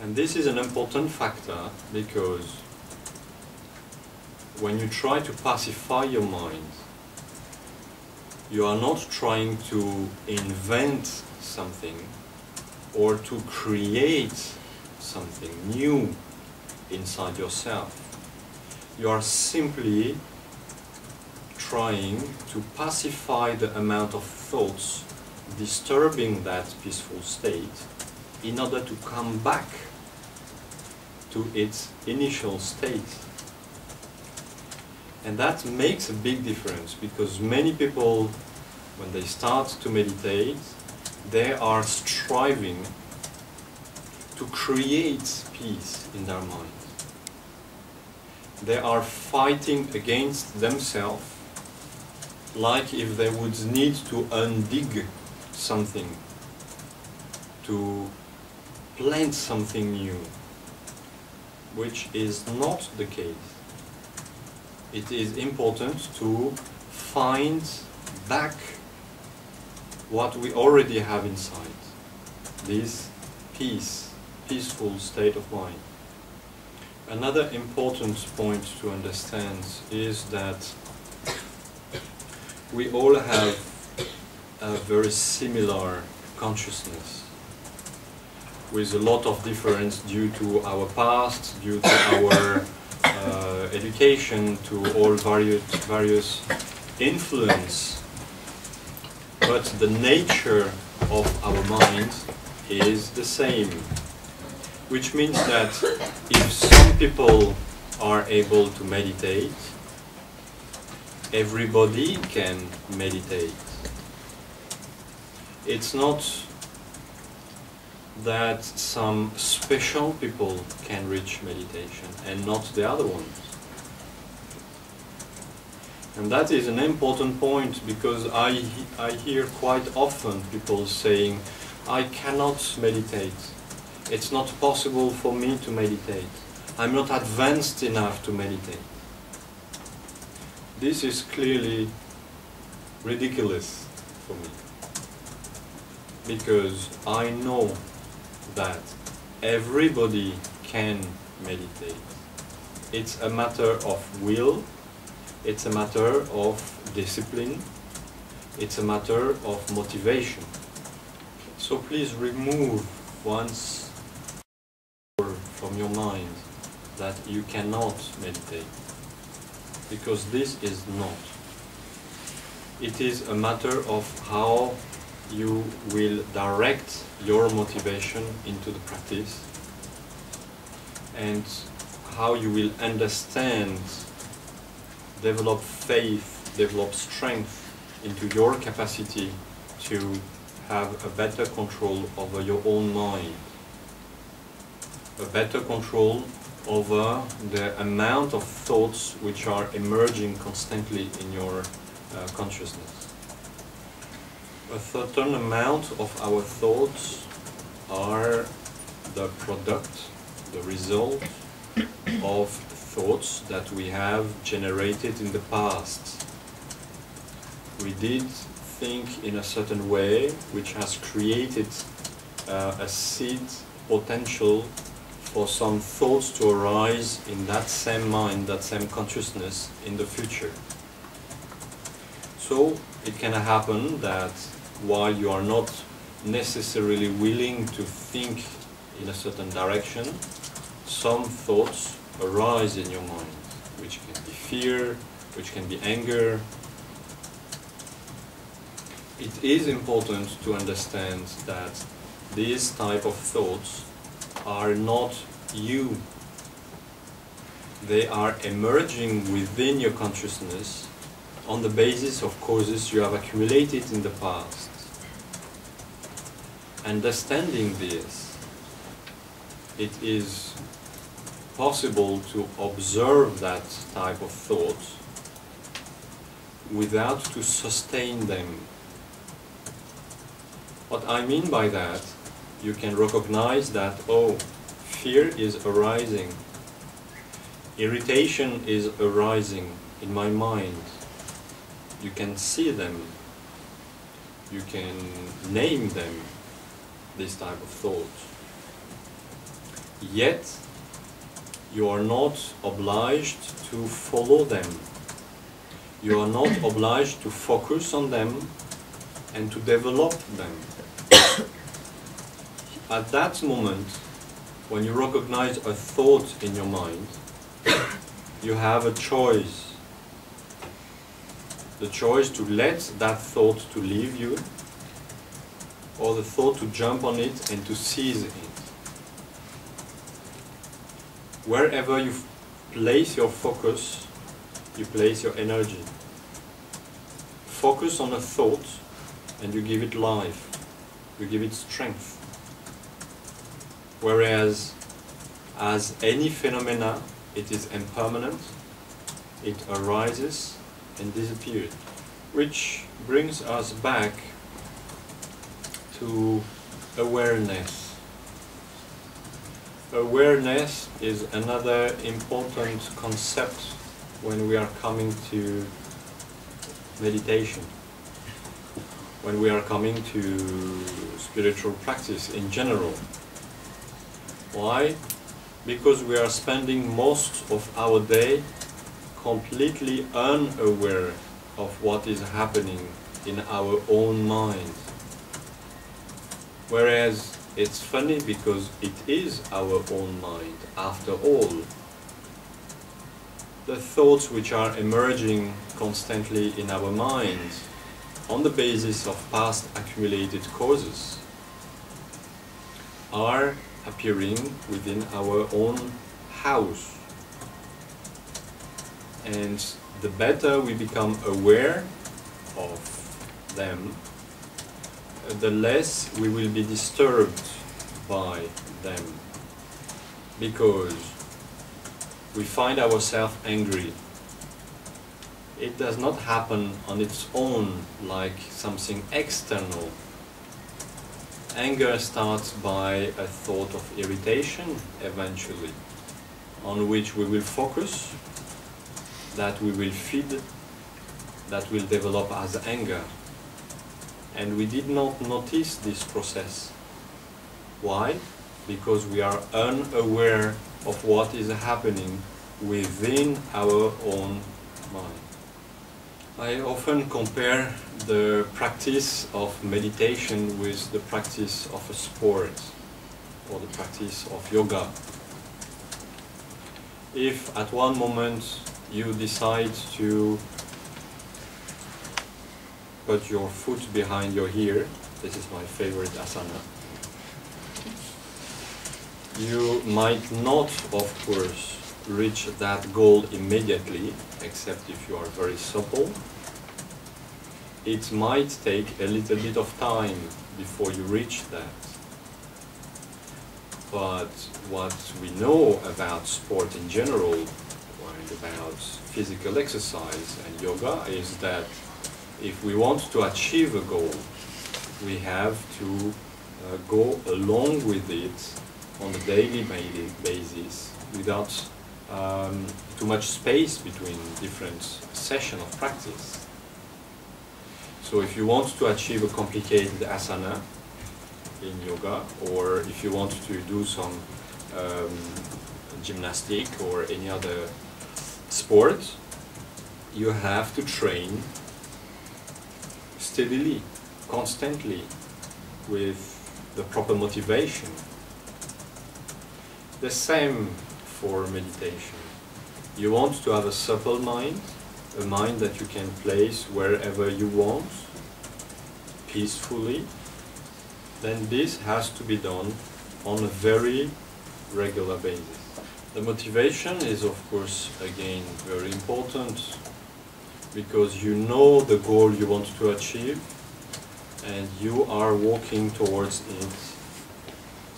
And this is an important factor because when you try to pacify your mind, you are not trying to invent something or to create something new inside yourself. You are simply trying to pacify the amount of thoughts disturbing that peaceful state in order to come back to its initial state. And that makes a big difference because many people, when they start to meditate, they are striving to create peace in their mind. They are fighting against themselves like if they would need to undig something, to plant something new, which is not the case. It is important to find back what we already have inside, this peace, peaceful state of mind. Another important point to understand is that we all have a very similar consciousness with a lot of difference due to our past, due to our uh, education, to all various, various influence. But the nature of our mind is the same. Which means that if some people are able to meditate, everybody can meditate. It's not that some special people can reach meditation and not the other ones. And that is an important point because I, I hear quite often people saying, I cannot meditate. It's not possible for me to meditate. I'm not advanced enough to meditate. This is clearly ridiculous for me. Because I know that everybody can meditate. It's a matter of will, it's a matter of discipline, it's a matter of motivation. So please remove once from your mind that you cannot meditate because this is not. It is a matter of how you will direct your motivation into the practice and how you will understand, develop faith, develop strength into your capacity to have a better control over your own mind, a better control over the amount of thoughts which are emerging constantly in your uh, consciousness. A certain amount of our thoughts are the product, the result of thoughts that we have generated in the past. We did think in a certain way which has created uh, a seed potential for some thoughts to arise in that same mind, that same consciousness in the future. So it can happen that while you are not necessarily willing to think in a certain direction, some thoughts arise in your mind, which can be fear, which can be anger. It is important to understand that these type of thoughts are not you. They are emerging within your consciousness on the basis of causes you have accumulated in the past. Understanding this, it is possible to observe that type of thought without to sustain them. What I mean by that, you can recognize that, oh, fear is arising, irritation is arising in my mind. You can see them, you can name them, this type of thoughts. Yet, you are not obliged to follow them. You are not obliged to focus on them and to develop them. At that moment, when you recognize a thought in your mind, you have a choice. The choice to let that thought to leave you or the thought to jump on it and to seize it. Wherever you place your focus, you place your energy. Focus on a thought and you give it life, you give it strength. Whereas, as any phenomena, it is impermanent, it arises and disappeared. Which brings us back to awareness. Awareness is another important concept when we are coming to meditation, when we are coming to spiritual practice in general. Why? Because we are spending most of our day completely unaware of what is happening in our own mind. Whereas it's funny because it is our own mind, after all. The thoughts which are emerging constantly in our minds on the basis of past accumulated causes are appearing within our own house. And the better we become aware of them, the less we will be disturbed by them. Because we find ourselves angry. It does not happen on its own like something external. Anger starts by a thought of irritation eventually, on which we will focus, that we will feed, that will develop as anger and we did not notice this process. Why? Because we are unaware of what is happening within our own mind. I often compare the practice of meditation with the practice of a sport or the practice of yoga. If at one moment you decide to put your foot behind your ear. This is my favorite asana. You might not, of course, reach that goal immediately, except if you are very supple. It might take a little bit of time before you reach that. But what we know about sport in general, and about physical exercise and yoga, is that if we want to achieve a goal, we have to uh, go along with it on a daily basis without um, too much space between different sessions of practice. So if you want to achieve a complicated asana in yoga, or if you want to do some um, gymnastic or any other sport, you have to train steadily, constantly, with the proper motivation. The same for meditation. You want to have a supple mind, a mind that you can place wherever you want, peacefully, then this has to be done on a very regular basis. The motivation is of course again very important because you know the goal you want to achieve and you are walking towards it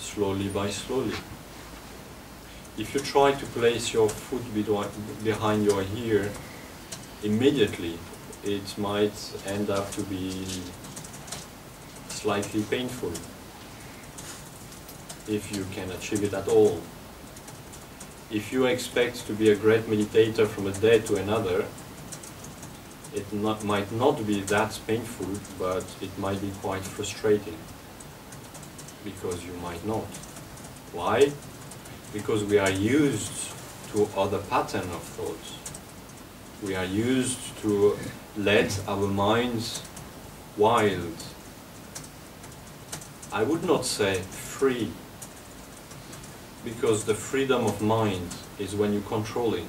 slowly by slowly. If you try to place your foot behind your ear immediately, it might end up to be slightly painful if you can achieve it at all. If you expect to be a great meditator from a day to another, it not, might not be that painful, but it might be quite frustrating because you might not. Why? because we are used to other pattern of thoughts. We are used to let our minds wild. I would not say free, because the freedom of mind is when you control it,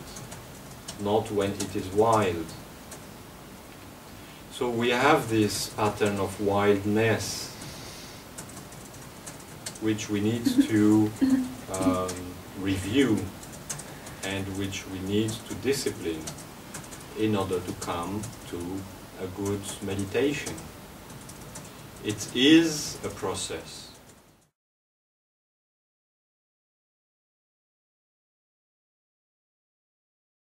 not when it is wild. So we have this pattern of wildness, which we need to um, review and which we need to discipline in order to come to a good meditation. It is a process.